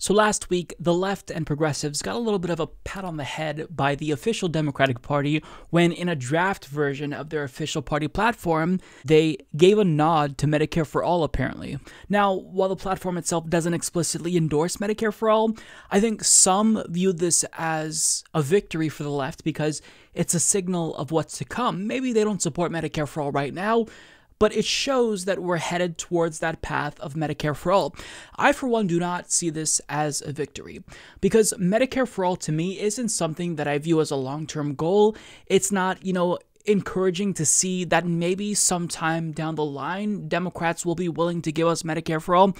So last week, the left and progressives got a little bit of a pat on the head by the official Democratic Party when, in a draft version of their official party platform, they gave a nod to Medicare for All, apparently. Now, while the platform itself doesn't explicitly endorse Medicare for All, I think some viewed this as a victory for the left because it's a signal of what's to come. Maybe they don't support Medicare for All right now, but it shows that we're headed towards that path of Medicare for all. I, for one, do not see this as a victory because Medicare for all to me isn't something that I view as a long term goal. It's not, you know, encouraging to see that maybe sometime down the line, Democrats will be willing to give us Medicare for all.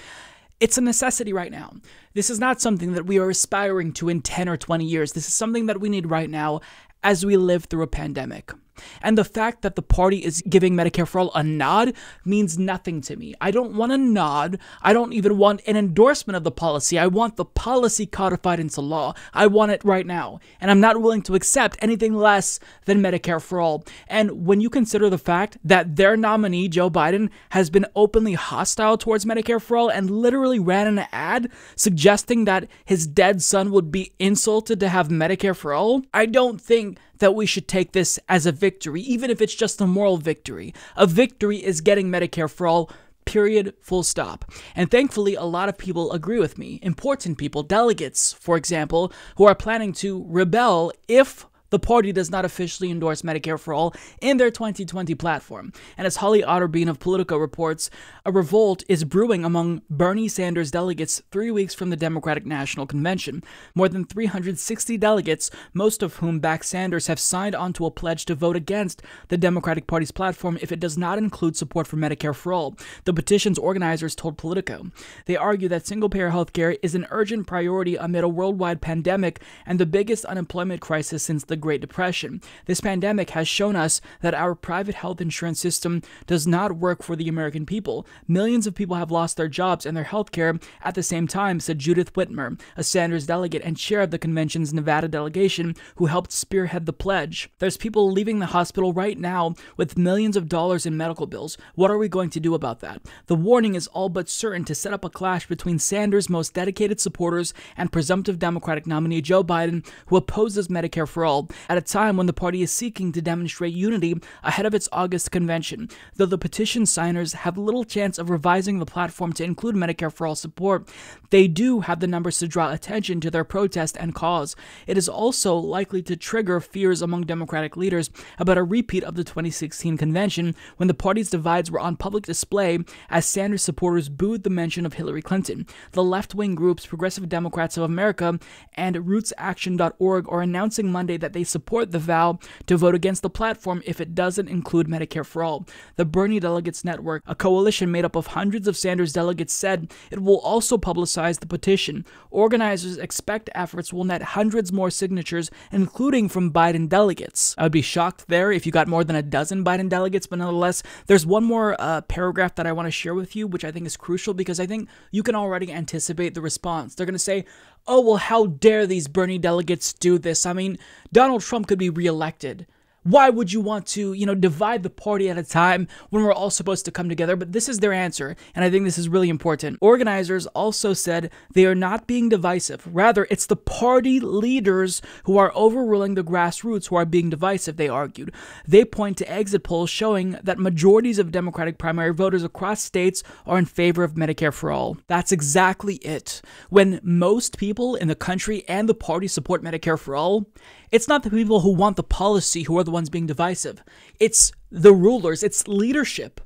It's a necessity right now. This is not something that we are aspiring to in 10 or 20 years. This is something that we need right now as we live through a pandemic. And the fact that the party is giving Medicare for All a nod means nothing to me. I don't want a nod. I don't even want an endorsement of the policy. I want the policy codified into law. I want it right now. And I'm not willing to accept anything less than Medicare for All. And when you consider the fact that their nominee, Joe Biden, has been openly hostile towards Medicare for All and literally ran an ad suggesting that his dead son would be insulted to have Medicare for All, I don't think that we should take this as a victory, even if it's just a moral victory. A victory is getting Medicare for all. Period, full stop. And thankfully, a lot of people agree with me. Important people, delegates, for example, who are planning to rebel if the party does not officially endorse Medicare for All in their 2020 platform. And as Holly Otterbein of Politico reports, a revolt is brewing among Bernie Sanders delegates three weeks from the Democratic National Convention. More than 360 delegates, most of whom back Sanders, have signed onto a pledge to vote against the Democratic Party's platform if it does not include support for Medicare for All. The petition's organizers told Politico. They argue that single payer health care is an urgent priority amid a worldwide pandemic and the biggest unemployment crisis since the Great Depression. This pandemic has shown us that our private health insurance system does not work for the American people. Millions of people have lost their jobs and their health care at the same time, said Judith Whitmer, a Sanders delegate and chair of the convention's Nevada delegation who helped spearhead the pledge. There's people leaving the hospital right now with millions of dollars in medical bills. What are we going to do about that? The warning is all but certain to set up a clash between Sanders' most dedicated supporters and presumptive Democratic nominee Joe Biden, who opposes Medicare for all, at a time when the party is seeking to demonstrate unity ahead of its August convention. Though the petition signers have little chance of revising the platform to include Medicare for all support, they do have the numbers to draw attention to their protest and cause. It is also likely to trigger fears among Democratic leaders about a repeat of the 2016 convention when the party's divides were on public display as Sanders supporters booed the mention of Hillary Clinton. The left wing groups Progressive Democrats of America and RootsAction.org are announcing Monday that they support the vow to vote against the platform if it doesn't include Medicare for all. The Bernie Delegates Network, a coalition made up of hundreds of Sanders delegates, said it will also publicize the petition. Organizers expect efforts will net hundreds more signatures, including from Biden delegates. I would be shocked there if you got more than a dozen Biden delegates, but nonetheless, there's one more uh, paragraph that I want to share with you, which I think is crucial because I think you can already anticipate the response. They're going to say, oh, well, how dare these Bernie delegates do this? I mean, Donald Trump could be reelected. Why would you want to, you know, divide the party at a time when we're all supposed to come together? But this is their answer, and I think this is really important. Organizers also said they are not being divisive. Rather, it's the party leaders who are overruling the grassroots who are being divisive, they argued. They point to exit polls showing that majorities of Democratic primary voters across states are in favor of Medicare for all. That's exactly it. When most people in the country and the party support Medicare for all, it's not the people who want the policy who are the ones being divisive. It's the rulers, it's leadership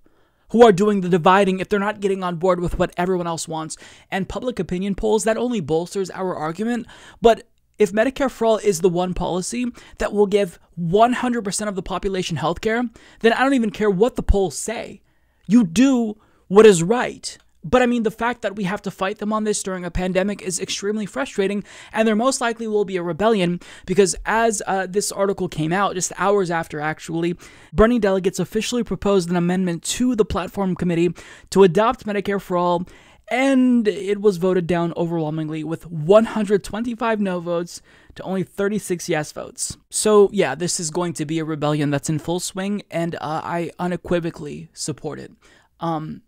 who are doing the dividing if they're not getting on board with what everyone else wants. And public opinion polls, that only bolsters our argument. But if Medicare for All is the one policy that will give 100% of the population health care, then I don't even care what the polls say. You do what is right. But I mean, the fact that we have to fight them on this during a pandemic is extremely frustrating, and there most likely will be a rebellion because, as uh, this article came out just hours after, actually, Bernie delegates officially proposed an amendment to the platform committee to adopt Medicare for All, and it was voted down overwhelmingly with 125 no votes to only 36 yes votes. So, yeah, this is going to be a rebellion that's in full swing, and uh, I unequivocally support it. Um,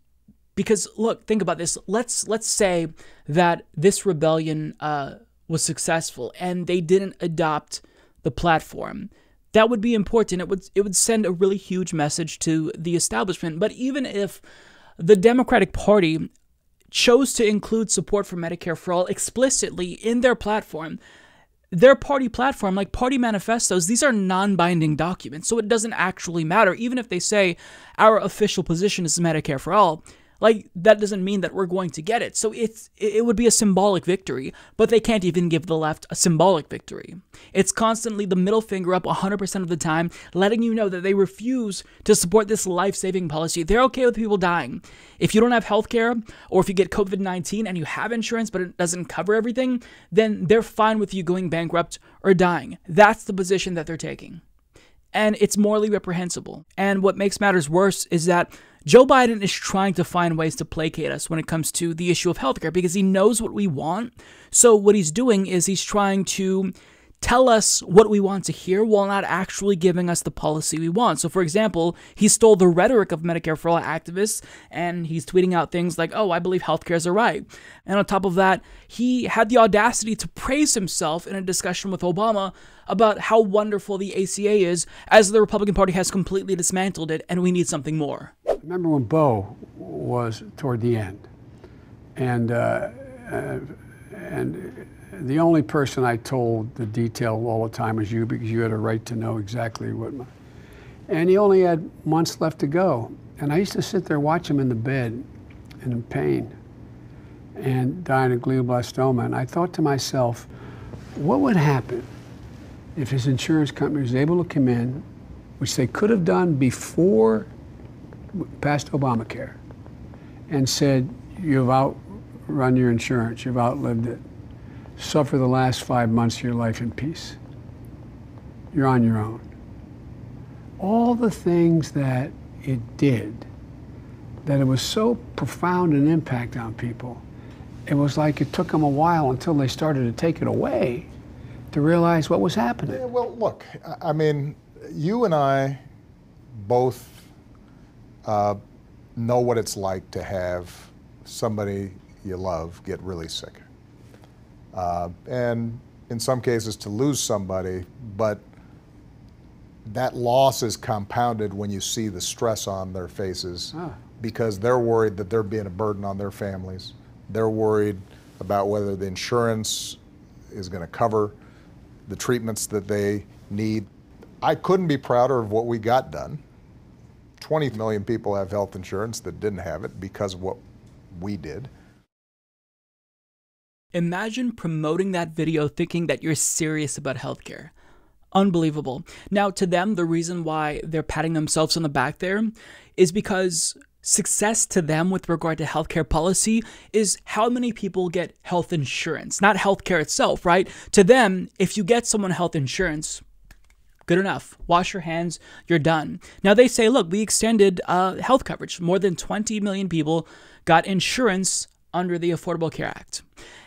Because look, think about this. Let's let's say that this rebellion uh, was successful and they didn't adopt the platform. That would be important. It would it would send a really huge message to the establishment. But even if the Democratic Party chose to include support for Medicare for all explicitly in their platform, their party platform, like party manifestos, these are non binding documents. So it doesn't actually matter. Even if they say our official position is Medicare for all, like that doesn't mean that we're going to get it. So it's it would be a symbolic victory, but they can't even give the left a symbolic victory. It's constantly the middle finger up 100% of the time, letting you know that they refuse to support this life-saving policy. They're okay with people dying. If you don't have health care or if you get COVID-19 and you have insurance but it doesn't cover everything, then they're fine with you going bankrupt or dying. That's the position that they're taking. And it's morally reprehensible. And what makes matters worse is that Joe Biden is trying to find ways to placate us when it comes to the issue of healthcare because he knows what we want. So, what he's doing is he's trying to tell us what we want to hear while not actually giving us the policy we want. So, for example, he stole the rhetoric of Medicare for All activists and he's tweeting out things like, oh, I believe healthcare is a right. And on top of that, he had the audacity to praise himself in a discussion with Obama about how wonderful the ACA is, as the Republican Party has completely dismantled it and we need something more. I remember when Beau was toward the end. And, uh, uh, and the only person I told the detail all the time was you because you had a right to know exactly what. My, and he only had months left to go. And I used to sit there watch him in the bed and in pain and dying of glioblastoma. And I thought to myself, what would happen if his insurance company was able to come in, which they could have done before past Obamacare, and said, you've outrun your insurance, you've outlived it suffer the last five months of your life in peace. You're on your own. All the things that it did, that it was so profound an impact on people, it was like it took them a while until they started to take it away to realize what was happening. Yeah, well, look, I mean, you and I both uh, know what it's like to have somebody you love get really sick uh, and in some cases to lose somebody, but that loss is compounded when you see the stress on their faces ah. because they're worried that they're being a burden on their families. They're worried about whether the insurance is going to cover the treatments that they need. I couldn't be prouder of what we got done. 20 million people have health insurance that didn't have it because of what we did. Imagine promoting that video thinking that you're serious about healthcare. Unbelievable. Now, to them, the reason why they're patting themselves on the back there is because success to them with regard to healthcare policy is how many people get health insurance, not healthcare itself, right? To them, if you get someone health insurance, good enough. Wash your hands, you're done. Now they say, look, we extended uh, health coverage. More than 20 million people got insurance under the Affordable Care Act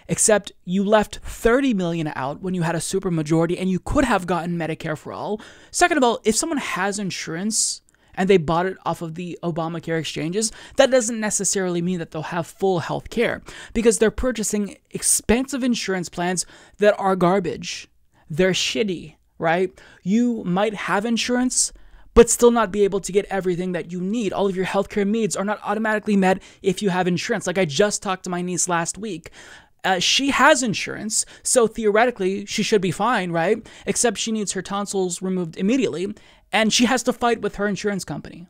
except you left 30 million out when you had a supermajority and you could have gotten Medicare for all. Second of all, if someone has insurance and they bought it off of the Obamacare exchanges, that doesn't necessarily mean that they'll have full health care because they're purchasing expensive insurance plans that are garbage. They're shitty, right? You might have insurance, but still not be able to get everything that you need. All of your healthcare needs are not automatically met if you have insurance. Like I just talked to my niece last week. Uh, she has insurance, so theoretically she should be fine, right? Except she needs her tonsils removed immediately, and she has to fight with her insurance company.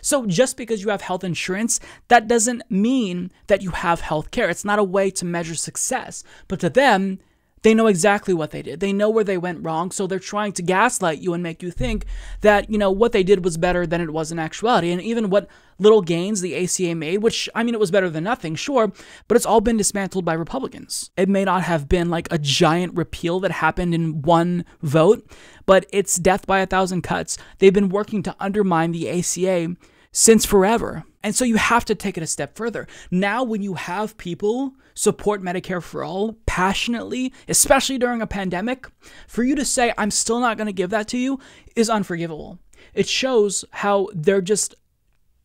So just because you have health insurance, that doesn't mean that you have health care. It's not a way to measure success. But to them, they know exactly what they did. They know where they went wrong, so they're trying to gaslight you and make you think that, you know, what they did was better than it was in actuality. And even what little gains the ACA made, which, I mean, it was better than nothing, sure, but it's all been dismantled by Republicans. It may not have been like a giant repeal that happened in one vote, but it's death by a thousand cuts. They've been working to undermine the ACA since forever. And so you have to take it a step further. Now, when you have people support Medicare for all passionately, especially during a pandemic, for you to say, I'm still not going to give that to you is unforgivable. It shows how they're just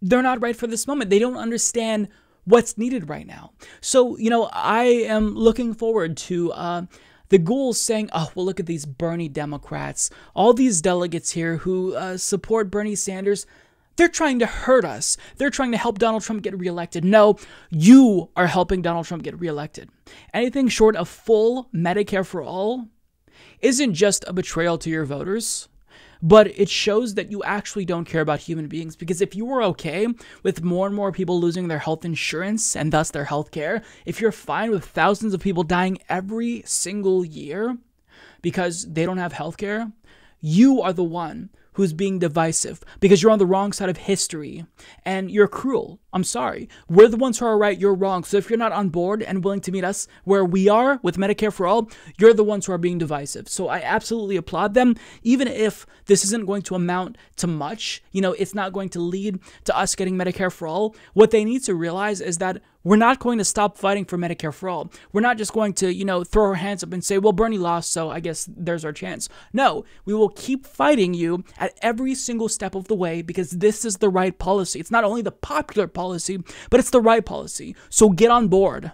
they're not right for this moment. They don't understand what's needed right now. So, you know, I am looking forward to uh, the ghouls saying, oh, well, look at these Bernie Democrats, all these delegates here who uh, support Bernie Sanders. They're trying to hurt us. They're trying to help Donald Trump get reelected. No, you are helping Donald Trump get reelected. Anything short of full Medicare for all isn't just a betrayal to your voters, but it shows that you actually don't care about human beings. Because if you were okay with more and more people losing their health insurance and thus their health care, if you're fine with thousands of people dying every single year because they don't have health care, you are the one who's being divisive because you're on the wrong side of history and you're cruel. I'm sorry. We're the ones who are right, you're wrong. So if you're not on board and willing to meet us where we are with Medicare for all, you're the ones who are being divisive. So I absolutely applaud them, even if this isn't going to amount to much. You know, it's not going to lead to us getting Medicare for all. What they need to realize is that we're not going to stop fighting for Medicare for all. We're not just going to, you know, throw our hands up and say, well, Bernie lost, so I guess there's our chance. No, we will keep fighting you at every single step of the way because this is the right policy. It's not only the popular policy, but it's the right policy. So get on board.